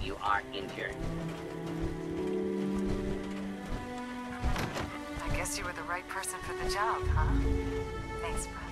you are injured. I guess you were the right person for the job, huh? Thanks, Brad.